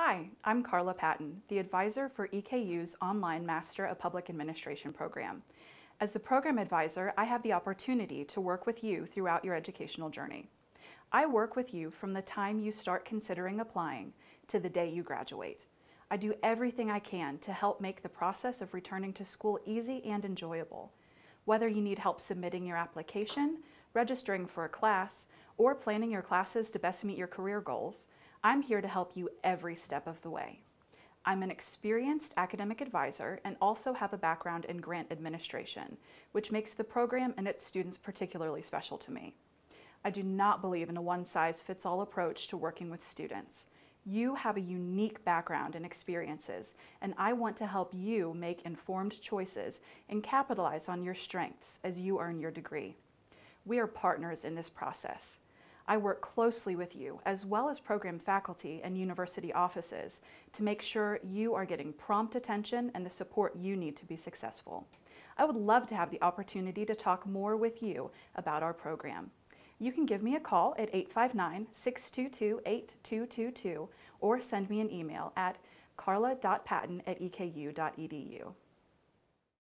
Hi, I'm Carla Patton, the advisor for EKU's online Master of Public Administration program. As the program advisor, I have the opportunity to work with you throughout your educational journey. I work with you from the time you start considering applying to the day you graduate. I do everything I can to help make the process of returning to school easy and enjoyable. Whether you need help submitting your application, registering for a class, or planning your classes to best meet your career goals, I'm here to help you every step of the way. I'm an experienced academic advisor and also have a background in grant administration, which makes the program and its students particularly special to me. I do not believe in a one-size-fits-all approach to working with students. You have a unique background and experiences, and I want to help you make informed choices and capitalize on your strengths as you earn your degree. We are partners in this process. I work closely with you, as well as program faculty and university offices, to make sure you are getting prompt attention and the support you need to be successful. I would love to have the opportunity to talk more with you about our program. You can give me a call at 859-622-8222 or send me an email at carla.patton at eku.edu.